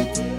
Bye.